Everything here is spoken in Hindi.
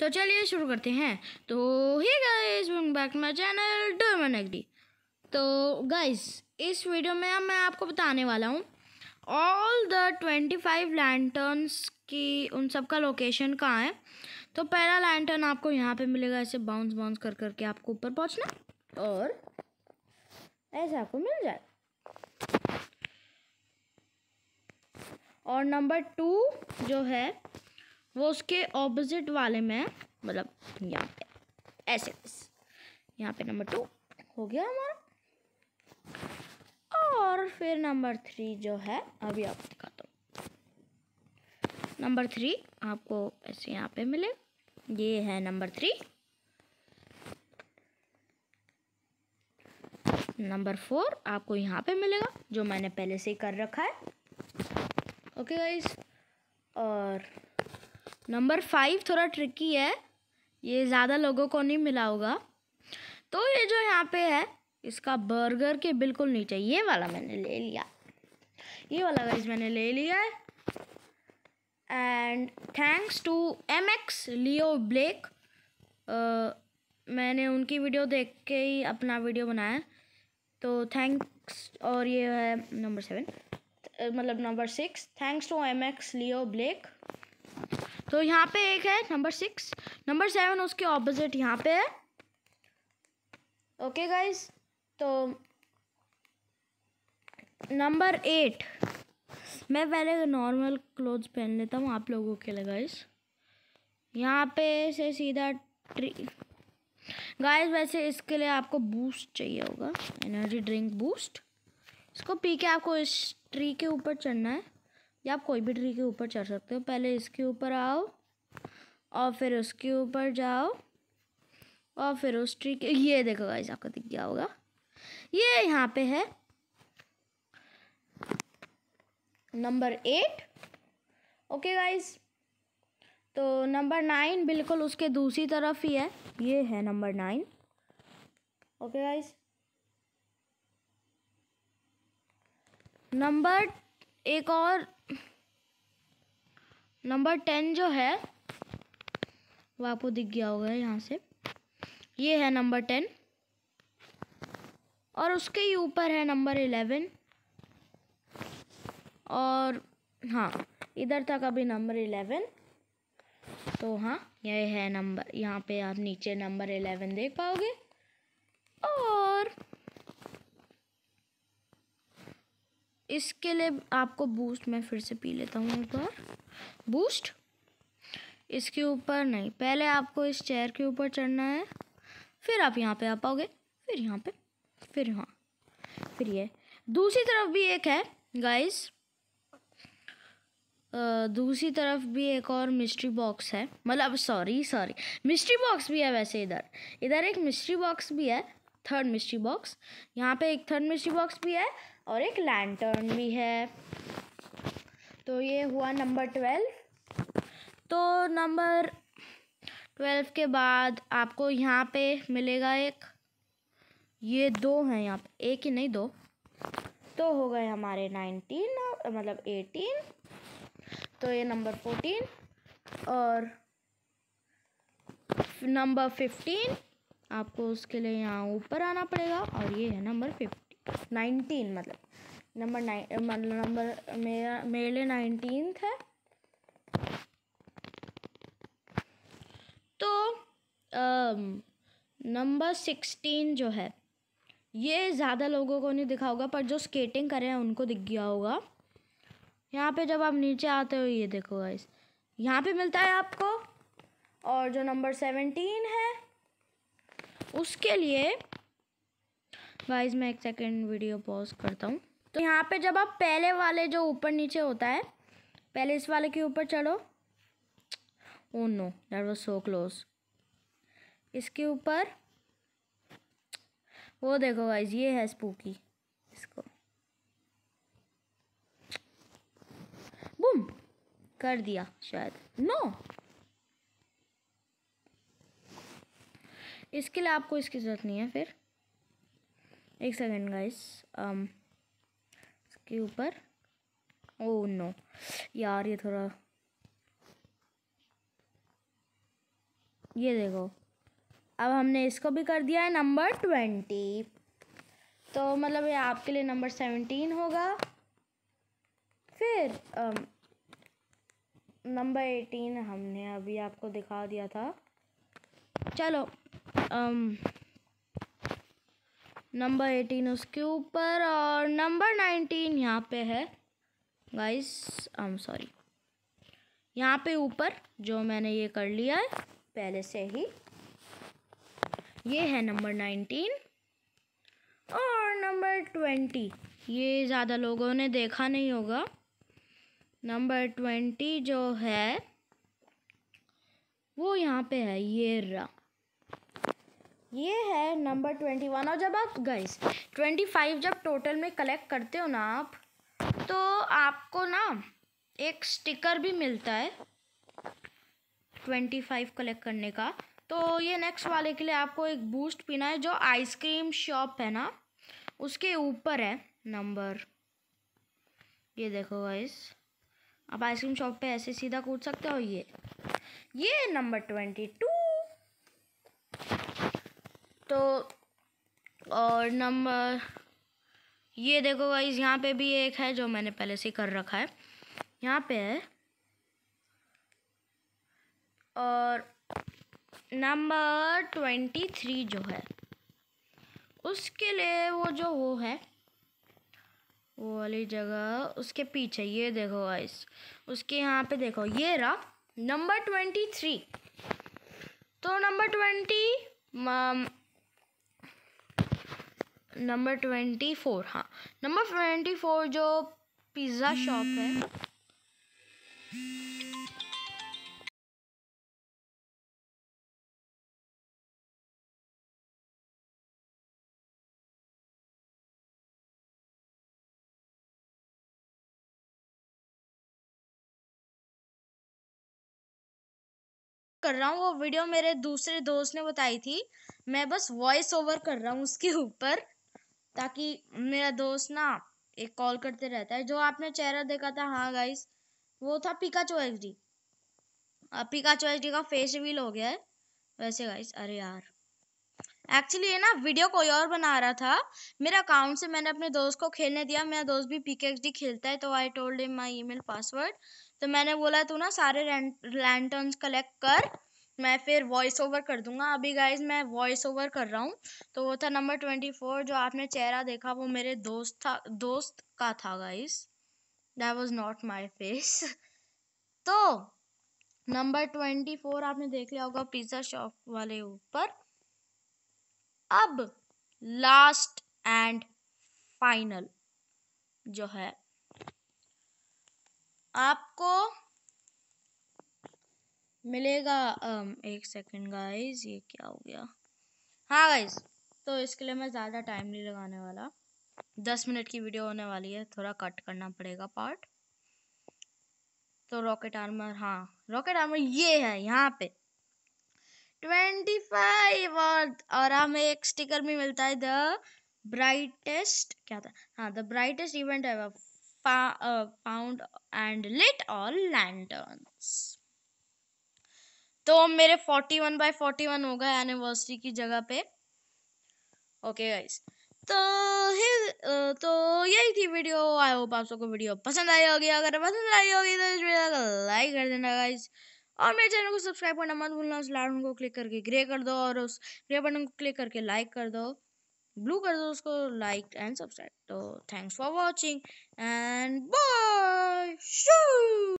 तो चलिए शुरू करते हैं। तो hi guys back my channel Doman एग्डी तो गाइस इस वीडियो में मैं आपको बताने वाला हूँ all the twenty five lanterns की उन सब का लोकेशन कहाँ है। तो पहला लैंटर्न आपको यहाँ पे मिलेगा, ऐसे बाउंस बाउंस कर करके आपको ऊपर पहुँचना, और ऐसे आपको मिल जाए। और नंबर टू जो है वो उसके ऑपोजिट वाले में मतलब यहाँ पे, ऐसे यहाँ पे नंबर टू हो गया हमारा। और फिर नंबर थ्री जो है, अभी आपको दिखाता हूँ। नंबर थ्री आपको ऐसे यहाँ पे मिले। ये है नंबर थ्री नंबर फोर आपको यहाँ पे मिलेगा, जो मैंने पहले से ही कर रखा है। ओके गाइस और नंबर फाइव थोड़ा ट्रिकी है। ये ज़्यादा लोगों को नहीं मिला होगा। तो ये जो यहाँ पे है, इसका बर्गर के बिल्कुल नीचे, ये वाला मैंने ले लिया। ये वाला गाइस मैंने ले लिया है। And thanks to M X Leo Blake मैंने उनकी वीडियो देख के ही अपना वीडियो बनाया। तो थैंक्स और ये है नंबर सेवन मतलब number six thanks to M X Leo Blake तो यहाँ पे एक है नंबर सिक्स नंबर सेवन उसके ऑपोजिट यहाँ पे है. ओके गाइस तो नंबर एट मैं पहले नॉर्मल क्लोथ्स पहन लेता हूँ आप लोगों के लिए गाइस यहाँ पे से सीधा ट्री गाइस वैसे इसके लिए आपको बूस्ट चाहिए होगा. एनर्जी ड्रिंक बूस्ट इसको पी के आपको इस ट्री के ऊपर चढ़ना है. या आप कोई भी ट्री के ऊपर चढ़ सकते हो। पहले इसके ऊपर आओ और फिर उसके ऊपर जाओ और फिर उस ट्री के ये देखो गाइस आपको दिख गया होगा। ये यहाँ पे है। नंबर एट ओके गाइस तो नंबर नाइन बिल्कुल उसके दूसरी तरफ़ ही है। ये है number nine okay guys number एक और नंबर टेन जो है, वो आपको दिख गया होगा यहाँ से। ये है नंबर टेन। और उसके ही ऊपर है नंबर इलेवन। और हाँ इधर तक अभी नंबर इलेवन। तो हाँ यह है नंबर, यहाँ पे आप नीचे नंबर इलेवन देख पाओगे। और इसके लिए आपको बूस्ट मैं फिर से पी लेता हूँ एक बार। बूस्ट इसके ऊपर नहीं। पहले आपको इस चेयर के ऊपर चढ़ना है। फिर आप यहाँ पे आ पाओगे। फिर यहाँ पे। फिर यहाँ। फिर ये। दूसरी तरफ़ भी एक है गाइस दूसरी तरफ़ भी एक और मिस्ट्री बॉक्स है। मतलब सॉरी सॉरी मिस्ट्री बॉक्स भी है वैसे इधर। इधर एक मिस्ट्री बॉक्स भी है। थर्ड मिस्ट्री बॉक्स यहाँ पे एक थर्ड मिस्ट्री बॉक्स भी है। और एक लैंटर्न भी है। तो ये हुआ नंबर ट्वेल्व तो नंबर ट्वेल्व के बाद आपको यहाँ पे मिलेगा एक। ये दो हैं यहाँ पे, एक ही नहीं, दो। तो हो गए हमारे नाइनटीन मतलब एटीन तो ये नंबर फोर्टीन और नंबर फिफ्टीन आपको उसके लिए यहाँ ऊपर आना पड़ेगा और ये है नंबर फिफ्टी नाइनटीन मतलब। नंबर नाइन मतलब नंबर मेरा, मेरे लिए नाइनटीन है तो नंबर सिक्सटीन जो है, ये ज़्यादा लोगों को नहीं दिखा होगा, पर जो स्केटिंग करे हैं उनको दिख गया होगा। यहाँ पे जब आप नीचे आते हो, ये देखो गाइस यहाँ पे मिलता है आपको। और जो नंबर सेवेंटीन है, उसके लिए गाइस मैं एक सेकेंड वीडियो पॉज करता हूँ। तो यहाँ पे जब आप पहले वाले जो ऊपर नीचे होता है, पहले इस वाले के ऊपर चढ़ो। ओ no that was so close इसके ऊपर, वो देखो गाइस ये है स्पूकी इसको। बूम कर दिया शायद। नो इसके लिए आपको इसकी ज़रूरत नहीं है फिर। एक सेकेंड गाइस um, इसके ऊपर ओ नो यार ये थोड़ा ये देखो अब हमने इसको भी कर दिया है नंबर ट्वेंटी तो मतलब ये आपके लिए नंबर सेवेंटीन होगा फिर नंबर एटीन हमने अभी आपको दिखा दिया था चलो नंबर एटीन उसके ऊपर और नंबर नाइनटीन यहाँ पे है। गाइस आई एम सॉरी यहाँ पे ऊपर जो मैंने ये कर लिया है, पहले से ही, ये है नंबर नाइनटीन और नंबर ट्वेंटी। ये ज़्यादा लोगों ने देखा नहीं होगा। नंबर ट्वेंटी जो है, वो यहाँ पे है, ये रहा। ये है नंबर ट्वेंटी वन और जब आप गाइस ट्वेंटी फाइव जब टोटल में कलेक्ट करते हो ना आप तो आपको ना एक स्टिकर भी मिलता है ट्वेंटी फाइव कलेक्ट करने का। तो ये नेक्स्ट वाले के लिए आपको एक बूस्ट पीना है, जो आइसक्रीम शॉप है ना, उसके ऊपर है नंबर ये देखो गाइस आप आइसक्रीम शॉप पे ऐसे सीधा कूद सकते हो, ये। ये नंबर ट्वेंटी टू तो और नंबर, ये देखो गाइस यहाँ पे भी एक है जो मैंने पहले से कर रखा है। यहाँ पे है। और नंबर ट्वेंटी थ्री जो है, उसके लिए वो जो वो है, वो वाली जगह, उसके पीछे, ये देखो गाइस उसके यहाँ पे देखो, ये रहा नंबर ट्वेंटी थ्री। तो number twenty number twenty four हाँ। नंबर ट्वेंटी फोर जो पिज़्ज़ा शॉप है। कर रहा हूँ, वो वीडियो मेरे दूसरे दोस्त ने बताई थी। मैं बस वॉइस ओवर कर रहा हूँ उसके ऊपर। ताकि मेरा दोस्त ना एक कॉल करते रहता है। जो आपने चेहरा देखा था हाँ गाइस वो था Pikachu X D Pikachu X D का फेस रिवील हो गया है। वैसे गाइस अरे यार। एक्चुअली ये ना वीडियो कोई और बना रहा था। मेरे अकाउंट से मैंने अपने दोस्त को खेलने दिया। मेरा दोस्त भी पी के खेलता है तो I told him my email password तो मैंने बोला, तू ना सारे लैंटर्न्स कलेक्ट कर। मैं फिर वॉइस ओवर कर दूँगा। अभी गाइज़ मैं वॉइस ओवर कर रहा हूँ। तो वो था नंबर ट्वेंटी फोर जो आपने चेहरा देखा, वो मेरे दोस्त था, दोस्त का था guys that was not my face तो नंबर ट्वेंटी फोर आपने देख लिया होगा पिज़्ज़ा शॉप वाले ऊपर। अब लास्ट एंड फाइनल जो है। आपको मिलेगा। एक सेकंड गाइस ये क्या हो गया? हाँ गाइस तो इसके लिए मैं ज़्यादा टाइम नहीं लगाने वाला। दस मिनट की वीडियो होने वाली है, थोड़ा कट करना पड़ेगा पार्ट तो रॉकेट आर्मर हाँ रॉकेट आर्मर ये है यहाँ पे। ट्वेंटी फाइव और और हमें एक स्टिकर भी मिलता है द ब्राइटेस्ट क्या था? हाँ द ब्राइटेस्ट इवेंट है found and lit all lanterns तो मेरे forty one by forty one हो गए एनिवर्सरी की जगह पे। ओके गाइस तो तो यही थी वीडियो आई होप आप सबको वीडियो पसंद आई होगी। अगर पसंद आई होगी तो इस वीडियो को लाइक कर देना गाइस और मेरे चैनल को सब्सक्राइब करना मत भूलना। उस लाइक को क्लिक करके ग्रे कर दो और उस ग्रे बटन को क्लिक करके लाइक कर दो। ब्लू कर दो उसको लाइक एंड सब्सक्राइब तो thanks for watching and bye shoe